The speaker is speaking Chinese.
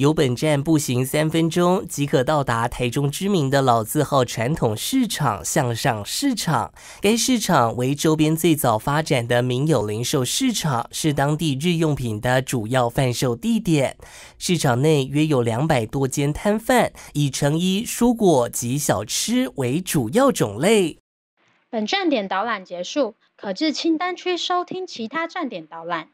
由本站步行三分钟即可到达台中知名的老字号传统市场向上市场。该市场为周边最早发展的民有零售市场，是当地日用品的主要贩售地点。市场内约有两百多间摊贩，以成衣、蔬果及小吃为主要种类。本站点导览结束，可至清单区收听其他站点导览。